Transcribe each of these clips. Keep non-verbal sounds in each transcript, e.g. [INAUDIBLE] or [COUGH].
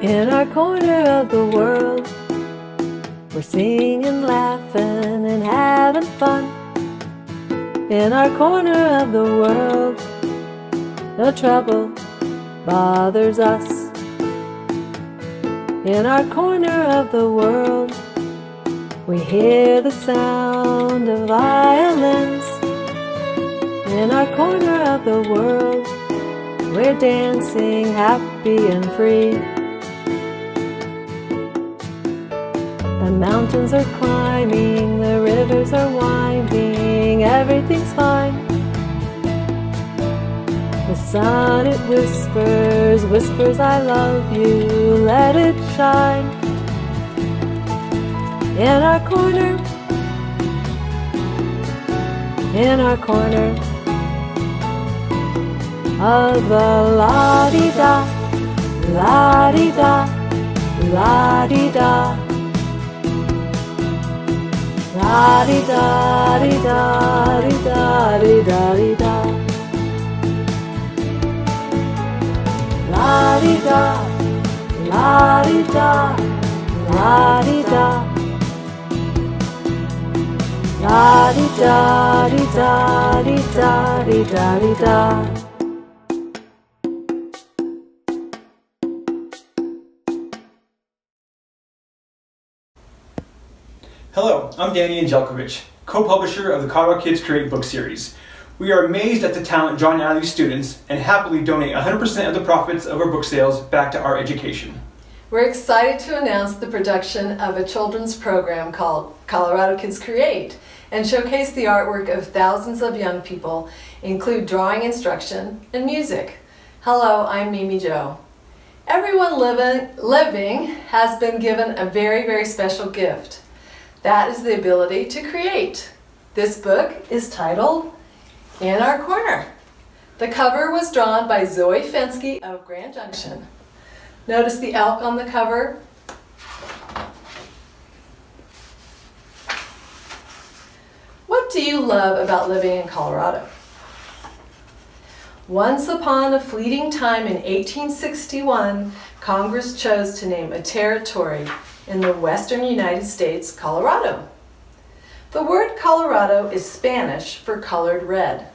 In our corner of the world, we're singing, laughing, and having fun. In our corner of the world, no trouble bothers us. In our corner of the world, we hear the sound of violins. In our corner of the world, we're dancing happy and free. The mountains are climbing, the rivers are winding, everything's fine. The sun it whispers, whispers I love you, let it shine. In our corner, in our corner of the la-di-da, la-di-da, la-di-da. La di da di da di da di da di da. La di da, la di da, la di da. La di da di da di da di da di da. Hello, I'm Danny Angelkovich, co-publisher of the Colorado Kids Create book series. We are amazed at the talent drawn out of these students and happily donate 100% of the profits of our book sales back to our education. We're excited to announce the production of a children's program called Colorado Kids Create and showcase the artwork of thousands of young people, include drawing instruction and music. Hello, I'm Mimi Jo. Everyone living, living has been given a very, very special gift. That is the ability to create. This book is titled In Our Corner. The cover was drawn by Zoe Fensky of Grand Junction. Notice the elk on the cover. What do you love about living in Colorado? Once upon a fleeting time in 1861, Congress chose to name a territory in the western United States, Colorado. The word Colorado is Spanish for colored red.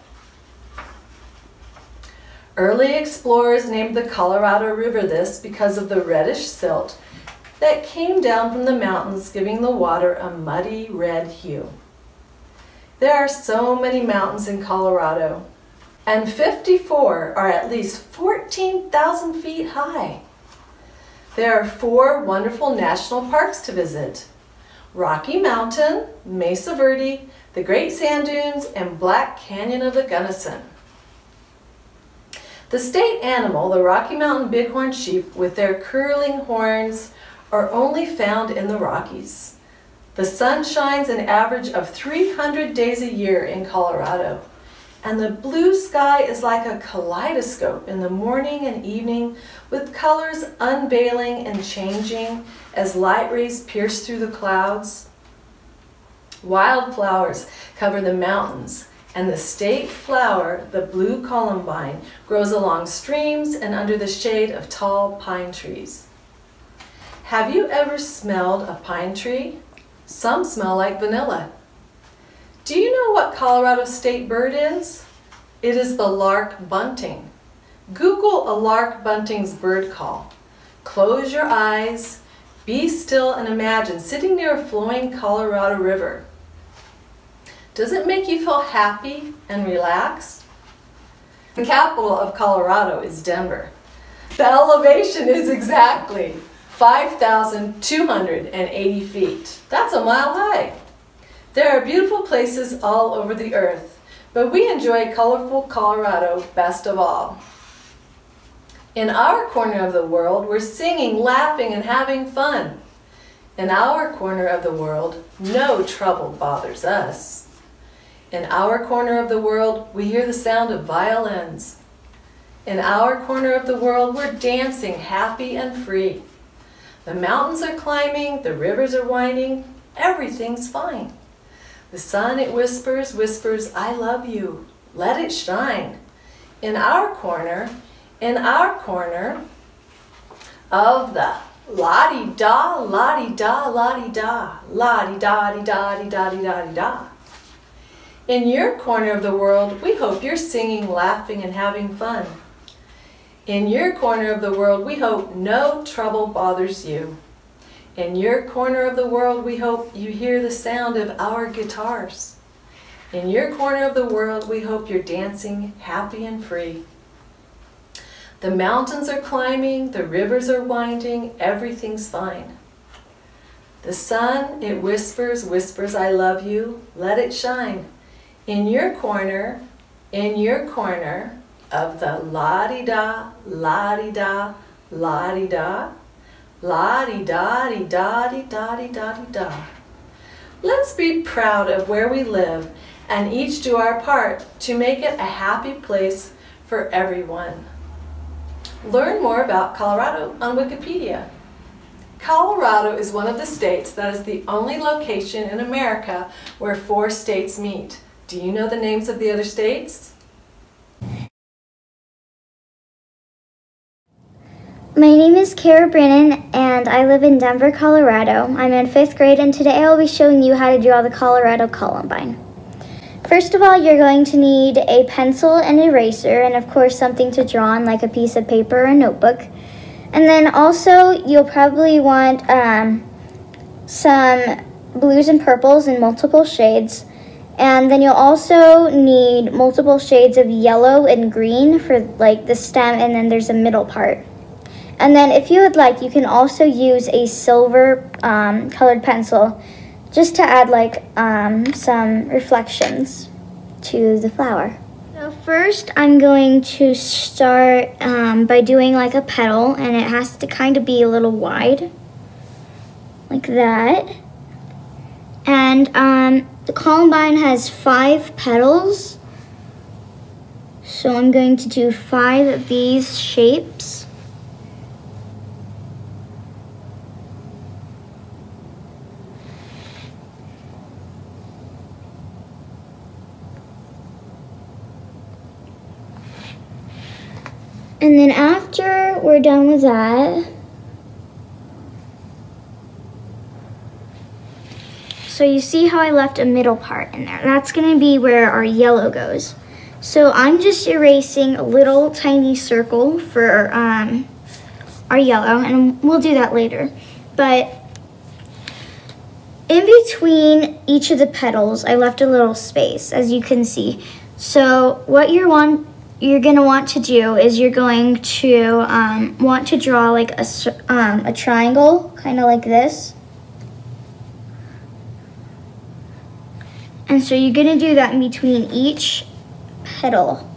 Early explorers named the Colorado River this because of the reddish silt that came down from the mountains, giving the water a muddy red hue. There are so many mountains in Colorado, and 54 are at least 14,000 feet high. There are four wonderful national parks to visit. Rocky Mountain, Mesa Verde, the Great Sand Dunes, and Black Canyon of the Gunnison. The state animal, the Rocky Mountain bighorn sheep with their curling horns, are only found in the Rockies. The sun shines an average of 300 days a year in Colorado and the blue sky is like a kaleidoscope in the morning and evening with colors unveiling and changing as light rays pierce through the clouds. Wildflowers cover the mountains and the state flower, the blue columbine, grows along streams and under the shade of tall pine trees. Have you ever smelled a pine tree? Some smell like vanilla. Do you know what Colorado state bird is? It is the lark bunting. Google a lark bunting's bird call. Close your eyes, be still and imagine sitting near a flowing Colorado River. Does it make you feel happy and relaxed? The capital of Colorado is Denver. The elevation is exactly 5,280 feet. That's a mile high. There are beautiful places all over the earth, but we enjoy colorful Colorado best of all. In our corner of the world, we're singing, laughing, and having fun. In our corner of the world, no trouble bothers us. In our corner of the world, we hear the sound of violins. In our corner of the world, we're dancing happy and free. The mountains are climbing, the rivers are winding, everything's fine. The sun, it whispers, whispers, I love you. Let it shine. In our corner, in our corner of the la-di-da, la-di-da, la-di-da, la-di-da-di-da-di-da-di-da-di-da. In your corner of the world, we hope you're singing, laughing, and having fun. In your corner of the world, we hope no trouble bothers you. In your corner of the world, we hope you hear the sound of our guitars. In your corner of the world, we hope you're dancing happy and free. The mountains are climbing, the rivers are winding, everything's fine. The sun, it whispers, whispers, I love you, let it shine. In your corner, in your corner of the la-di-da, la-di-da, la-di-da, la-di-da-di-da-di-da-di-da-di-da. Let's be proud of where we live and each do our part to make it a happy place for everyone. Learn more about Colorado on Wikipedia. Colorado is one of the states that is the only location in America where four states meet. Do you know the names of the other states? My name is Kara Brennan and I live in Denver, Colorado. I'm in fifth grade and today I will be showing you how to draw the Colorado Columbine. First of all, you're going to need a pencil and eraser and of course something to draw on like a piece of paper or a notebook. And then also you'll probably want um, some blues and purples in multiple shades. And then you'll also need multiple shades of yellow and green for like the stem and then there's a middle part. And then if you would like, you can also use a silver um, colored pencil just to add like um, some reflections to the flower. So first I'm going to start um, by doing like a petal and it has to kind of be a little wide like that. And um, the columbine has five petals. So I'm going to do five of these shapes. And then after we're done with that, so you see how I left a middle part in there. That's gonna be where our yellow goes. So I'm just erasing a little tiny circle for um, our yellow, and we'll do that later. But in between each of the petals, I left a little space, as you can see. So what you want you're going to want to do is you're going to um, want to draw like a, um, a triangle, kind of like this. And so you're going to do that in between each petal,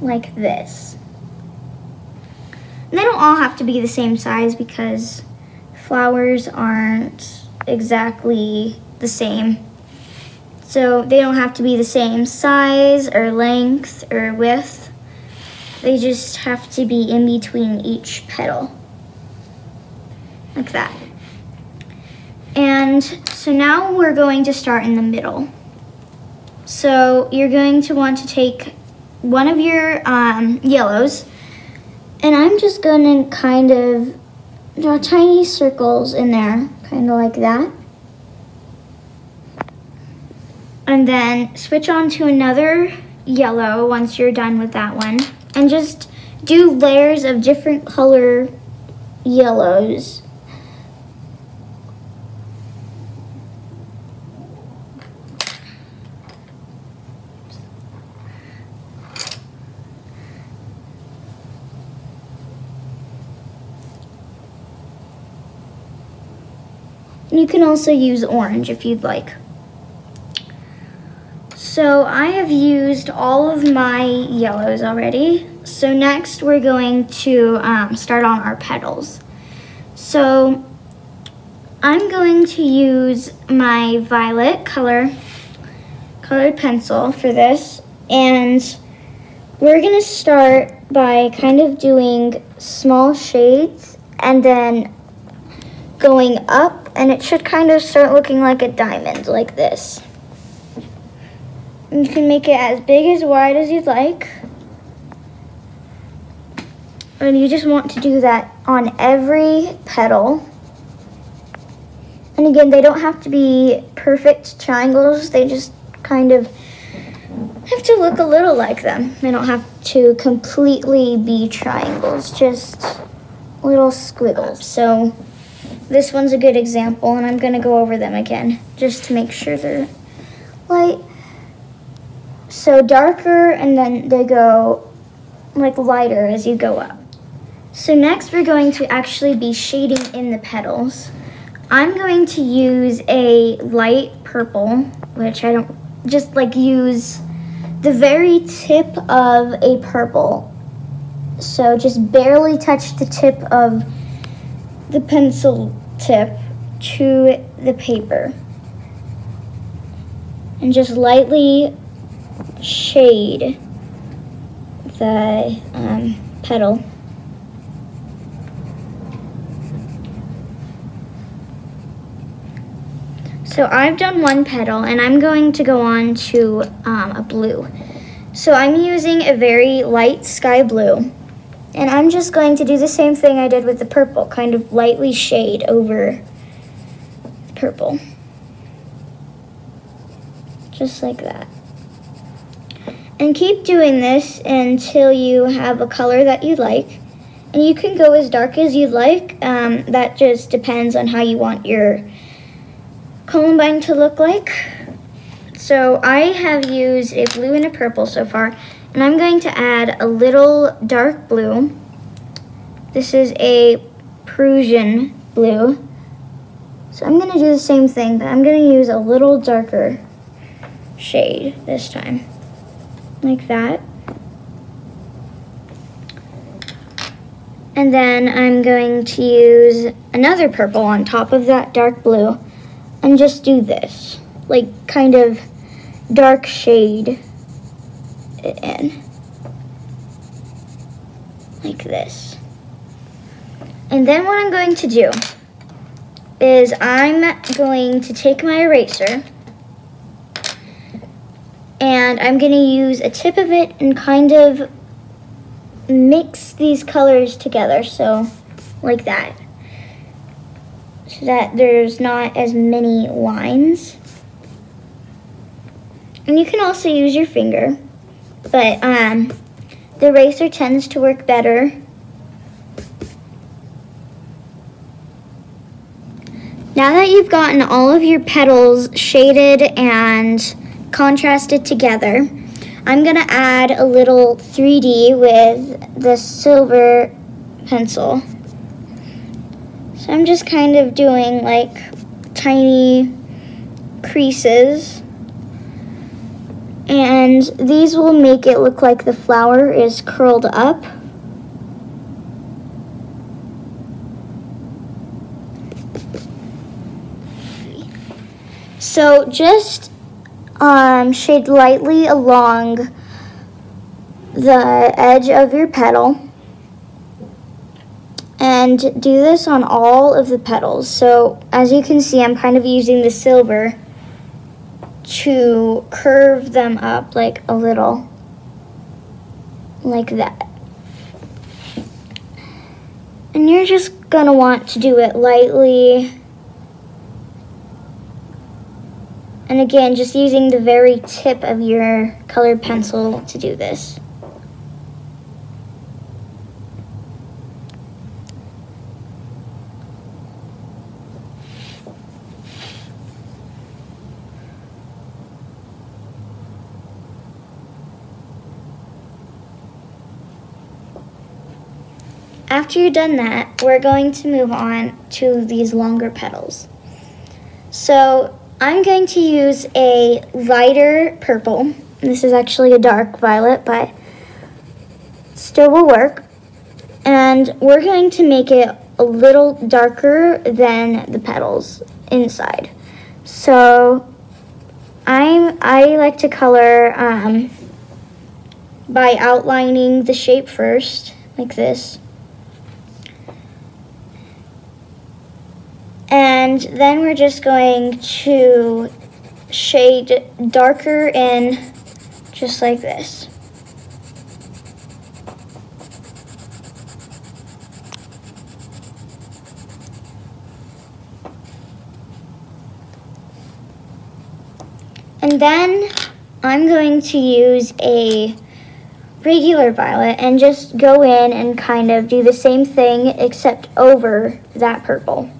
like this. And they don't all have to be the same size because flowers aren't exactly the same. So they don't have to be the same size or length or width. They just have to be in between each petal, like that. And so now we're going to start in the middle. So you're going to want to take one of your um, yellows, and I'm just going to kind of draw tiny circles in there, kind of like that and then switch on to another yellow once you're done with that one and just do layers of different color yellows You can also use orange if you'd like. So I have used all of my yellows already. So next we're going to um, start on our petals. So I'm going to use my violet color, colored pencil for this. And we're gonna start by kind of doing small shades and then going up and it should kind of start looking like a diamond like this. You can make it as big as wide as you'd like. And you just want to do that on every petal. And again, they don't have to be perfect triangles. They just kind of have to look a little like them. They don't have to completely be triangles, just little squiggles. So this one's a good example, and I'm going to go over them again just to make sure they're light. So darker, and then they go like lighter as you go up. So next we're going to actually be shading in the petals. I'm going to use a light purple, which I don't, just like use the very tip of a purple. So just barely touch the tip of the pencil tip to the paper. And just lightly shade the um, petal. So I've done one petal and I'm going to go on to um, a blue. So I'm using a very light sky blue and I'm just going to do the same thing I did with the purple, kind of lightly shade over purple. Just like that. And keep doing this until you have a color that you like. And you can go as dark as you like. Um, that just depends on how you want your columbine to look like. So I have used a blue and a purple so far, and I'm going to add a little dark blue. This is a Prussian blue. So I'm gonna do the same thing, but I'm gonna use a little darker shade this time, like that. And then I'm going to use another purple on top of that dark blue and just do this, like kind of dark shade it in, like this. And then what I'm going to do is I'm going to take my eraser and I'm going to use a tip of it and kind of mix these colors together, so like that so that there's not as many lines. And you can also use your finger, but um, the eraser tends to work better. Now that you've gotten all of your petals shaded and contrasted together, I'm going to add a little 3D with the silver pencil. So I'm just kind of doing like tiny creases. And these will make it look like the flower is curled up. So just um, shade lightly along the edge of your petal and do this on all of the petals. So as you can see, I'm kind of using the silver to curve them up like a little, like that. And you're just gonna want to do it lightly. And again, just using the very tip of your colored pencil to do this. After you've done that, we're going to move on to these longer petals. So I'm going to use a lighter purple. This is actually a dark violet, but still will work. And we're going to make it a little darker than the petals inside. So I'm, I like to color um, by outlining the shape first, like this. And then we're just going to shade darker in just like this. And then I'm going to use a regular violet and just go in and kind of do the same thing except over that purple.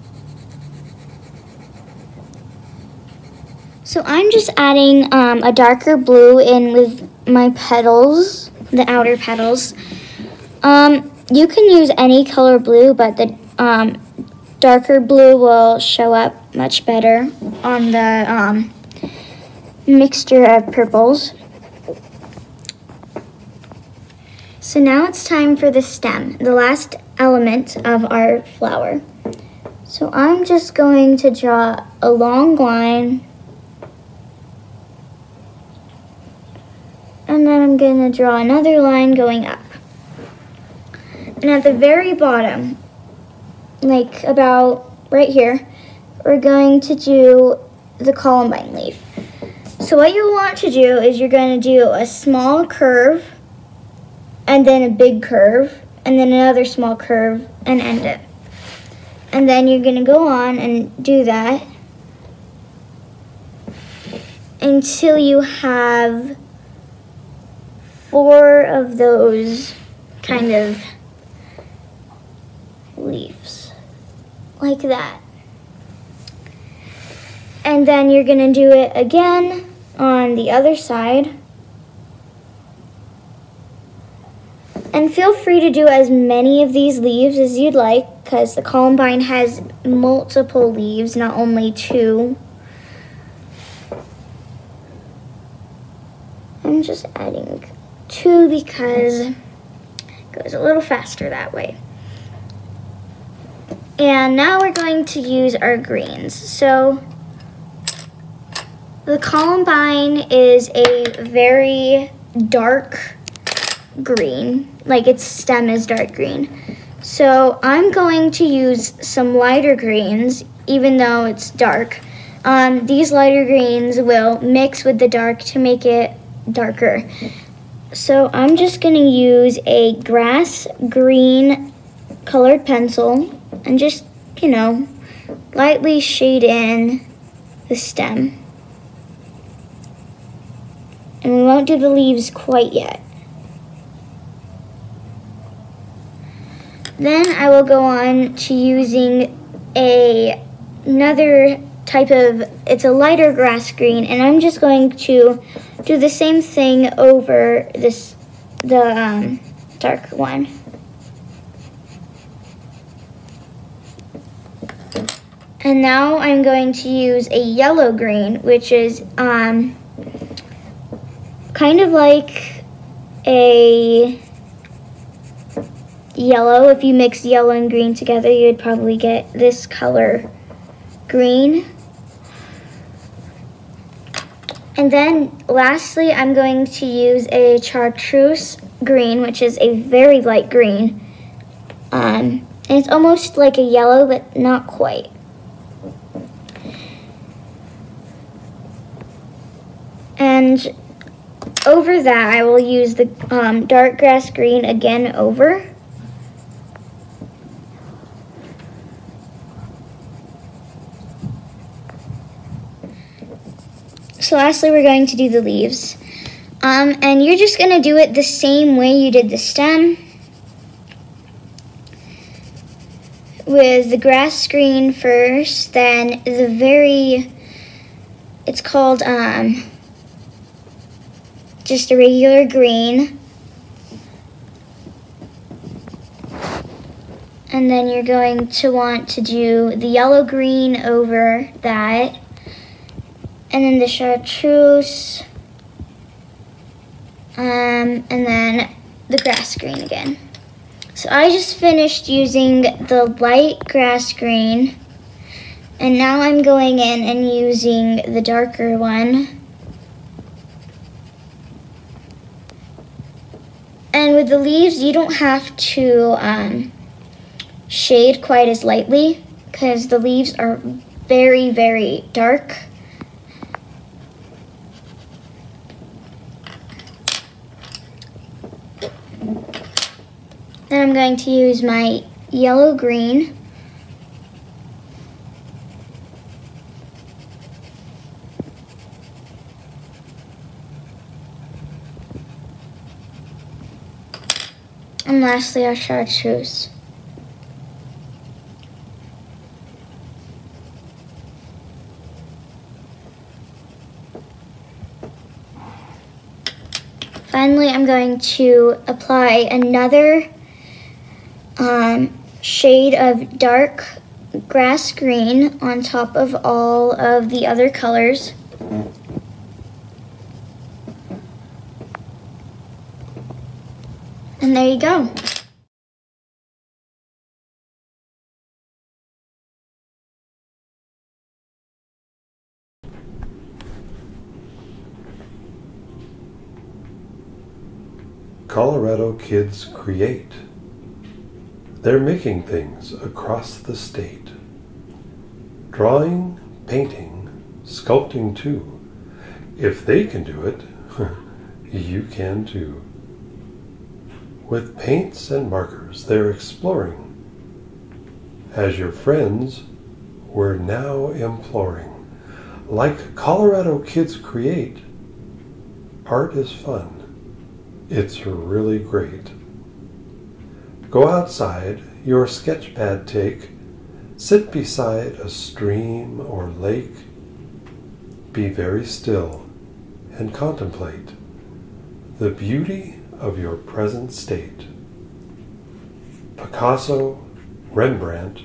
So I'm just adding um, a darker blue in with my petals, the outer petals. Um, you can use any color blue, but the um, darker blue will show up much better on the um, mixture of purples. So now it's time for the stem, the last element of our flower. So I'm just going to draw a long line and then I'm going to draw another line going up. And at the very bottom, like about right here, we're going to do the columbine leaf. So what you want to do is you're going to do a small curve and then a big curve and then another small curve and end it. And then you're going to go on and do that until you have four of those kind of leaves like that. And then you're going to do it again on the other side. And feel free to do as many of these leaves as you'd like because the columbine has multiple leaves, not only two. I'm just adding two because it goes a little faster that way. And now we're going to use our greens. So the columbine is a very dark green, like its stem is dark green. So I'm going to use some lighter greens, even though it's dark. Um, these lighter greens will mix with the dark to make it darker. So I'm just going to use a grass green colored pencil and just, you know, lightly shade in the stem. And we won't do the leaves quite yet. Then I will go on to using a another type of, it's a lighter grass green, and I'm just going to do the same thing over this, the um, dark one. And now I'm going to use a yellow green, which is um, kind of like a yellow. If you mix yellow and green together, you'd probably get this color green. And then lastly, I'm going to use a chartreuse green, which is a very light green. Um, and it's almost like a yellow, but not quite. And over that, I will use the um, dark grass green again over. So lastly, we're going to do the leaves. Um, and you're just going to do it the same way you did the stem. With the grass green first, then the very, it's called um, just a regular green. And then you're going to want to do the yellow green over that and then the chartreuse, um, and then the grass green again. So I just finished using the light grass green, and now I'm going in and using the darker one. And with the leaves, you don't have to um, shade quite as lightly because the leaves are very, very dark. Then I'm going to use my yellow green. And lastly, our chartreuse. Finally, I'm going to apply another um, shade of dark grass green on top of all of the other colors. And there you go. Colorado kids create. They're making things across the state. Drawing, painting, sculpting too. If they can do it, [LAUGHS] you can too. With paints and markers, they're exploring. As your friends, we're now imploring. Like Colorado kids create, art is fun. It's really great. Go outside, your sketch pad take, sit beside a stream or lake. Be very still and contemplate the beauty of your present state. Picasso, Rembrandt,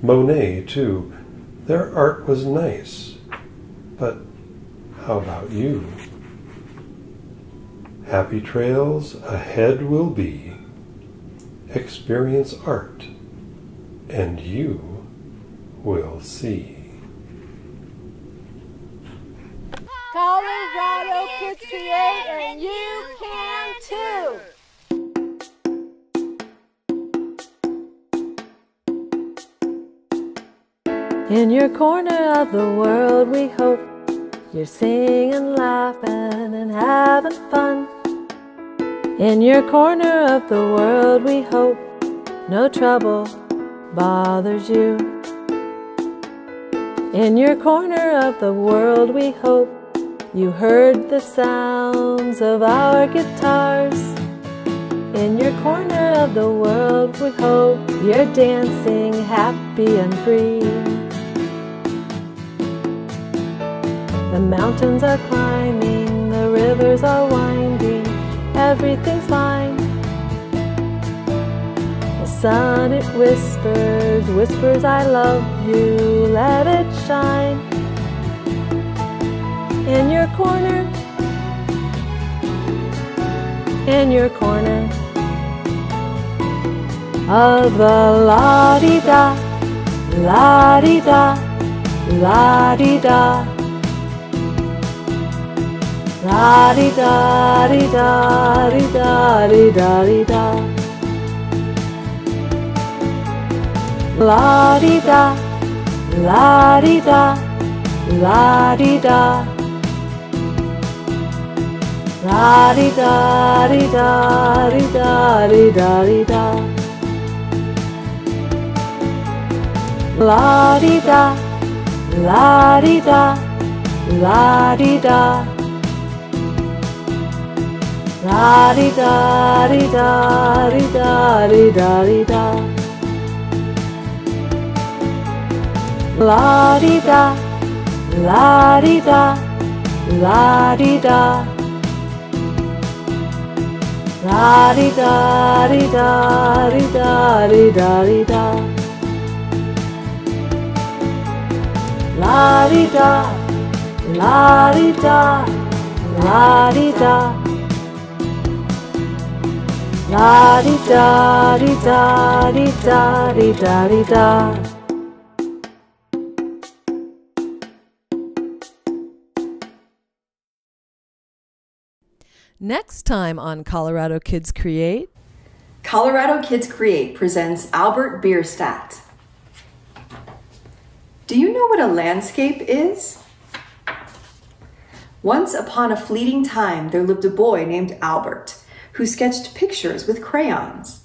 Monet, too, their art was nice. But how about you? Happy trails ahead will be. Experience art, and you will see. Colorado Kids Create, and you can too. In your corner of the world, we hope you're singing, laughing, and having fun. In your corner of the world, we hope no trouble bothers you. In your corner of the world, we hope you heard the sounds of our guitars. In your corner of the world, we hope you're dancing happy and free. The mountains are climbing, the rivers are winding, everything's fine. The sun, it whispers, whispers, I love you, let it shine. In your corner, in your corner of the la di da, la di da, di da di da. La di da, la di da, la di da. La di da di da di da di da di da. La di da, la di da, la di da. La di da di da di da di da di da. La di da, la di da, la di da. La di da di da di da di da di da. La di da, la di da, la di da. La di da di da di da di da di da. Next time on Colorado Kids Create. Colorado Kids Create presents Albert Bierstadt. Do you know what a landscape is? Once upon a fleeting time, there lived a boy named Albert who sketched pictures with crayons.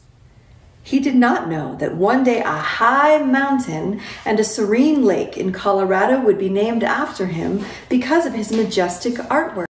He did not know that one day a high mountain and a serene lake in Colorado would be named after him because of his majestic artwork.